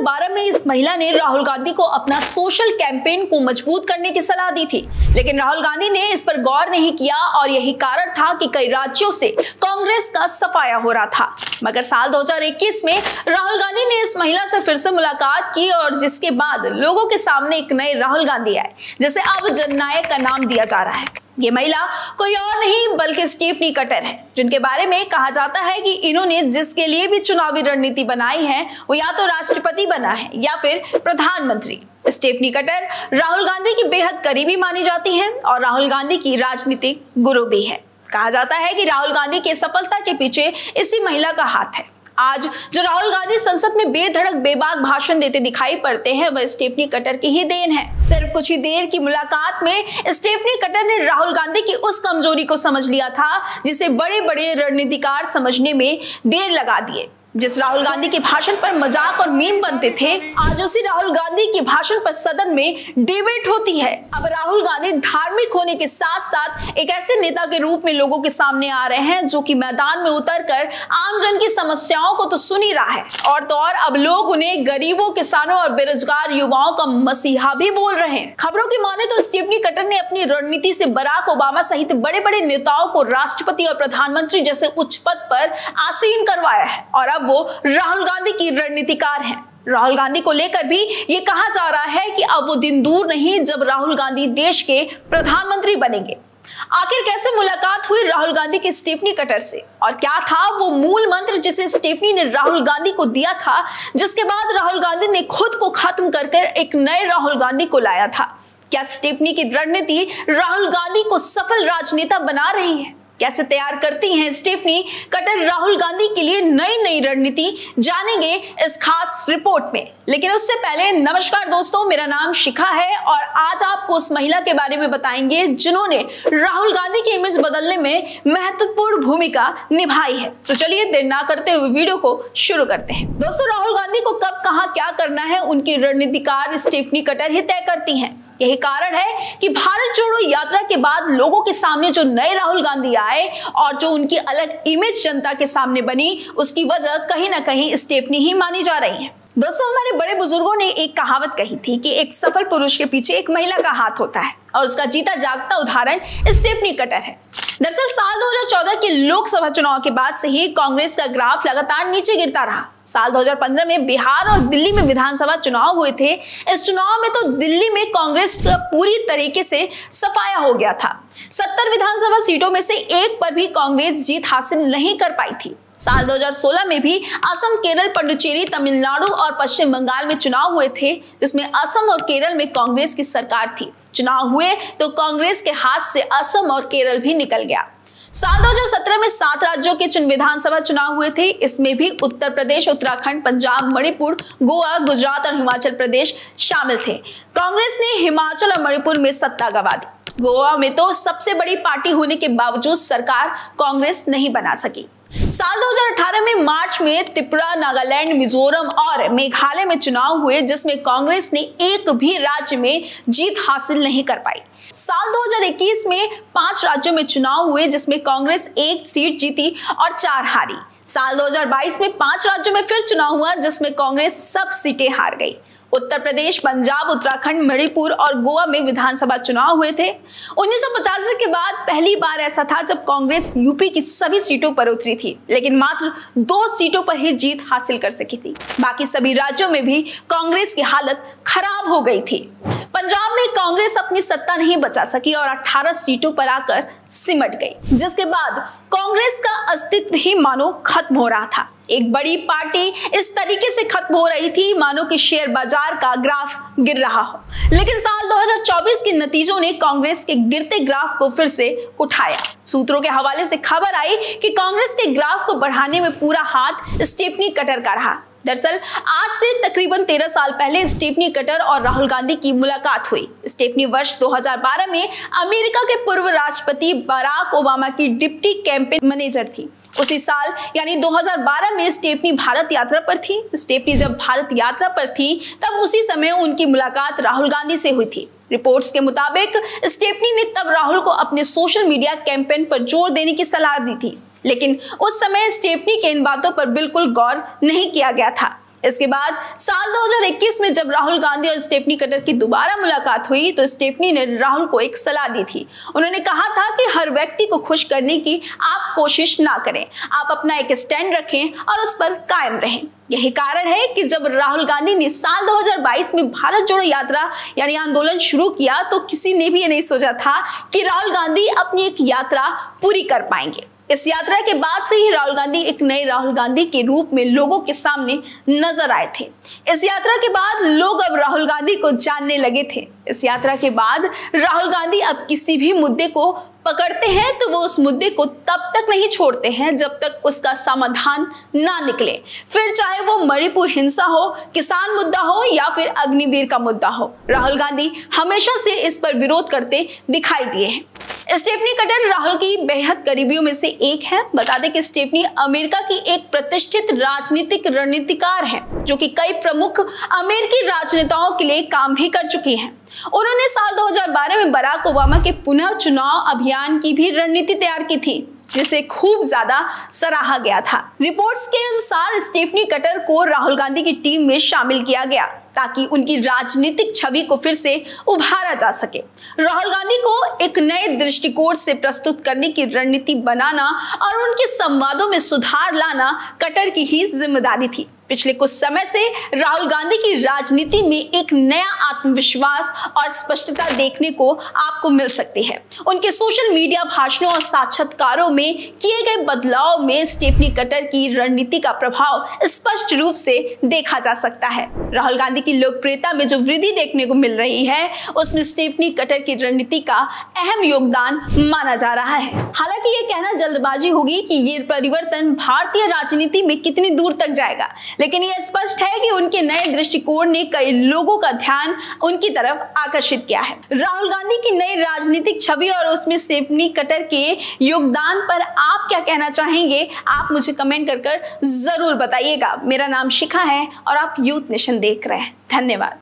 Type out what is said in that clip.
2012 में इस महिला ने राहुल गांधी को अपना सोशल कैंपेन को मज़बूत करने की सलाह दी थी। लेकिन राहुल गांधी ने इस पर गौर नहीं किया और यही कारण था कि कई राज्यों से कांग्रेस का सफाया हो रहा था। मगर साल 2021 में राहुल गांधी ने इस महिला से फिर से मुलाकात की और जिसके बाद लोगों के सामने एक नए राहुल गांधी आए, जिसे अब जननायक का नाम दिया जा रहा है। ये महिला कोई और नहीं, बल्कि स्टीफनी कटर है, जिनके बारे में कहा जाता है कि इन्होंने जिसके लिए भी चुनावी रणनीति बनाई है, वो या तो राष्ट्रपति बना है या फिर प्रधानमंत्री। स्टेफनी कटर राहुल गांधी की बेहद करीबी मानी जाती है और राहुल गांधी की राजनीतिक गुरु भी है। कहा जाता है कि राहुल गांधी की सफलता के पीछे इसी महिला का हाथ है। आज जो राहुल गांधी संसद में बेधड़क, बेबाक भाषण देते दिखाई पड़ते हैं, वह स्टेफनी कटर की ही देन है। सिर्फ़ कुछ ही देर की मुलाकात में स्टेफनी कटर ने राहुल गांधी की उस कमज़ोरी को समझ लिया था, जिसे बड़े बड़े रणनीतिकार समझने में देर लगा दिए। जिस राहुल गांधी के भाषण पर मज़ाक और मीम बनते थे, आज उसी राहुल गांधी के भाषण पर सदन में डिबेट होती है। अब राहुल गांधी धार्मिक होने के साथ साथ एक ऐसे नेता के रूप में लोगों के सामने आ रहे हैं, जो कि मैदान में उतरकर आम जन की समस्याओं को तो सुन ही रहा है। और तो और अब लोग उन्हें गरीबों, किसानों और बेरोजगार युवाओं का मसीहा भी बोल रहे हैं। खबरों की माने तो स्टीफनी कटर ने अपनी रणनीति से बराक ओबामा सहित बड़े बड़े नेताओं को राष्ट्रपति और प्रधानमंत्री जैसे उच्च पद पर आसीन करवाया है। और अब वो राहुल गांधी की रणनीतिकार हैं। राहुल गांधी को लेकर भी ये कहा जा रहा है कि अब वो दिन दूर नहीं, जब राहुल गांधी देश के प्रधानमंत्री बनेंगे। आखिर कैसे मुलाकात हुई राहुल गांधी की स्टेफनी कटर से? और क्या था वो मूल मंत्र जिसे स्टेफनी ने राहुल गांधी को दिया था, जिसके बाद राहुल गांधी ने खुद को खत्म कर कर एक नए राहुल गांधी को लाया था? क्या स्टेफनी की रणनीति राहुल गांधी को सफल राजनेता बना रही है? कैसे तैयार करती हैं स्टेफनी? कटर राहुल गांधी के लिए नई नई रणनीति जानेंगे इस खास रिपोर्ट में। लेकिन उससे पहले नमस्कार दोस्तों, मेरा नाम शिखा है और आज आपको उस महिला के बारे में बताएँगे जिन्होंने राहुल गांधी की इमेज बदलने में महत्वपूर्ण भूमिका निभाई है। तो चलिए देर ना करते हुए वीडियो को शुरू करते हैं। दोस्तों, राहुल गांधी को कब, कहा, क्या करना है, उनकी रणनीतिकार स्टेफनी कटर ही तय करती हैं। यही कारण है कि भारत जोड़ो यात्रा के बाद लोगों के सामने जो नए राहुल गांधी आए और जो उनकी अलग इमेज जनता के सामने बनी, उसकी वजह कहीं ना कहीं स्टेपनी ही मानी जा रही है। दोस्तों, हमारे बड़े बुज़ुर्गों ने एक कहावत कही थी कि एक सफल पुरुष के पीछे एक महिला का हाथ होता है और उसका जीता जागता उदाहरण स्टेपनी कटर है। दरअसल साल 2014 के लोकसभा चुनाव के बाद से ही कांग्रेस का ग्राफ लगातार नीचे गिरता रहा। साल 2015 में बिहार और दिल्ली में विधानसभा चुनाव हुए थे। इस चुनाव में तो दिल्ली में कांग्रेस का पूरी तरीके से सफाया हो गया था। सत्तर विधानसभा सीटों में से एक पर भी कांग्रेस जीत हासिल नहीं कर पाई थी। साल 2016 में भी असम, केरल, पंडुचेरी, तमिलनाडु और पश्चिम बंगाल में चुनाव हुए थे, जिसमें असम और केरल में कांग्रेस की सरकार थी। चुनाव हुए तो कांग्रेस के हाथ से असम और केरल भी निकल गया। साल 2017 में सात राज्यों के चुन विधानसभा चुनाव हुए थे। इसमें भी उत्तर प्रदेश, उत्तराखंड, पंजाब, मणिपुर, गोवा, गुजरात और हिमाचल प्रदेश शामिल थे। कांग्रेस ने हिमाचल और मणिपुर में सत्ता गवा दी गोवा में तो सबसे बड़ी पार्टी होने के बावजूद सरकार कांग्रेस नहीं बना सकी। साल 2018 में मार्च में त्रिपुरा, नागालैंड, मिजोरम और मेघालय में चुनाव हुए, जिसमें कांग्रेस ने एक भी राज्य में जीत हासिल नहीं कर पाई। साल 2021 में पाँच राज्यों में चुनाव हुए, जिसमें कांग्रेस एक सीट जीती और चार हारी। साल 2022 में पाँच राज्यों में फिर चुनाव हुआ, जिसमें कांग्रेस सब सीटें हार गई। उत्तर प्रदेश, पंजाब, उत्तराखंड, मणिपुर और गोवा में विधानसभा चुनाव हुए थे। उन्नीस के बाद पहली बार ऐसा था जब कांग्रेस यूपी की सभी सीटों पर उतरी थी, लेकिन मात्र दो सीटों पर ही जीत हासिल कर सकी थी। बाकी सभी राज्यों में भी कांग्रेस की हालत खराब हो गई थी। पंजाब में कांग्रेस अपनी सत्ता नहीं बचा सकी और 18 सीटों पर आकर सिमट गई, जिसके बाद कांग्रेस का अस्तित्व ही मानो खत्म हो रहा था। एक बड़ी पार्टी इस तरीके से खत्म हो रही थी, मानो कि शेयर बाज़ार का ग्राफ गिर रहा हो। लेकिन साल 2024 के नतीजों ने कांग्रेस के गिरते ग्राफ को फिर से उठाया। सूत्रों के हवाले से खबर आई कि कांग्रेस के ग्राफ को बढ़ाने में पूरा हाथ स्टेफनी कटर का रहा। दरअसल, आज से तकरीबन तेरह साल पहले स्टेफनी कटर और राहुल गांधी की मुलाकात हुई। स्टेफनी वर्ष 2012 में अमेरिका के पूर्व राष्ट्रपति बराक ओबामा की डिप्टी कैंपेन मैनेजर थी। उसी साल, यानी 2012 में स्टेफनी भारत यात्रा पर थी। स्टेफनी जब भारत यात्रा पर थी, तब उसी समय उनकी मुलाकात राहुल गांधी से हुई थी। रिपोर्ट्स के मुताबिक, स्टेफनी ने तब राहुल को अपने सोशल मीडिया कैंपेन पर ज़ोर देने की सलाह दी थी। लेकिन उस समय स्टेफनी के इन बातों पर बिल्कुल गौर नहीं किया गया था। इसके बाद साल 2021 में जब राहुल गांधी और स्टेफनी कटर की दोबारा मुलाकात हुई तो स्टेफनी ने राहुल को एक सलाह दी थी। उन्होंने कहा था कि हर व्यक्ति को खुश करने की आप कोशिश ना करें। आप अपना एक स्टैंड रखें और उस पर कायम रहें। यही कारण है कि जब राहुल गांधी ने साल 2022 में भारत जोड़ो यात्रा, यानी आंदोलन शुरू किया तो किसी ने भी ये नहीं सोचा था कि राहुल गांधी अपनी एक यात्रा पूरी कर पाएँगे। इस यात्रा के बाद से ही राहुल गांधी एक नए राहुल गांधी के रूप में लोगों के सामने नज़र आए थे। इस यात्रा के बाद लोग अब राहुल गांधी को जानने लगे थे। इस यात्रा के बाद राहुल गांधी अब किसी भी मुद्दे को पकड़ते हैं तो वो उस मुद्दे को तब तक नहीं छोड़ते हैं जब तक उसका समाधान ना निकले। फिर चाहे वो मणिपुर हिंसा हो, किसान मुद्दा हो या फिर अग्निवीर का मुद्दा हो, राहुल गांधी हमेशा से इस पर विरोध करते दिखाई दिए हैं। स्टेफनी कटर राहुल की बेहद करीबियों में से एक है। बता दें कि स्टेफनी अमेरिका की एक प्रतिष्ठित राजनीतिक रणनीतिकार है, जो कि कई प्रमुख अमेरिकी राजनेताओं के लिए काम भी कर चुकी हैं। उन्होंने साल 2012 में बराक ओबामा के पुनः चुनाव अभियान की भी रणनीति तैयार की थी, जिसे खूब ज़्यादा सराहा गया था। रिपोर्ट्स के अनुसार स्टेफनी कटर को राहुल गांधी की टीम में शामिल किया गया। ताकि उनकी राजनीतिक छवि को फिर से उभारा जा सके। राहुल गांधी को एक नए दृष्टिकोण से प्रस्तुत करने की रणनीति बनाना और उनके संवादों में सुधार लाना कटर की ही ज़िम्मेदारी थी। पिछले कुछ समय से राहुल गांधी की राजनीति में एक नया आत्मविश्वास और स्पष्टता देखने को आपको मिल सकती है। उनके सोशल मीडिया भाषणों और साक्षात्कारों में किए गए बदलाव में स्टेफनी कटर की रणनीति का प्रभाव स्पष्ट रूप से देखा जा सकता है। राहुल गांधी की लोकप्रियता में जो वृद्धि देखने को मिल रही है, उसमें स्टेफनी कटर की रणनीति का अहम योगदान माना जा रहा है। हालाँकि ये कहना जल्दबाजी होगी कि ये परिवर्तन भारतीय राजनीति में कितनी दूर तक जाएगा लेकिन यह स्पष्ट है कि उनके नए दृष्टिकोण ने कई लोगों का ध्यान उनकी तरफ़ आकर्षित किया है। राहुल गांधी की नई राजनीतिक छवि और उसमें सेफनी कटर के योगदान पर आप क्या कहना चाहेंगे? आप मुझे कमेंट कर कर ज़रूर बताइएगा। मेरा नाम शिखा है और आप यूथ नेशन देख रहे हैं। धन्यवाद।